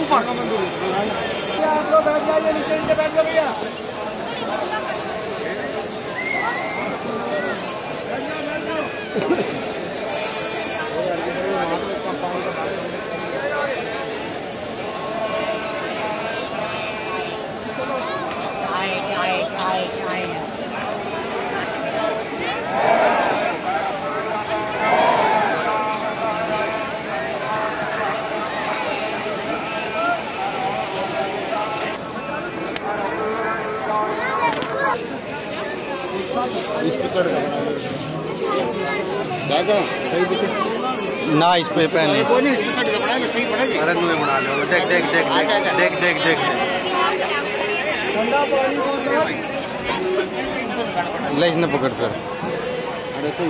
ऊपर आप लोग बैठ जाइए नीचे नीचे बैठ जाओ भैया दादा। ना इस पे पहन अरे नुए बना लो देख देख देख देख देख देख देख। ले इसने पकड़ कर अरे सही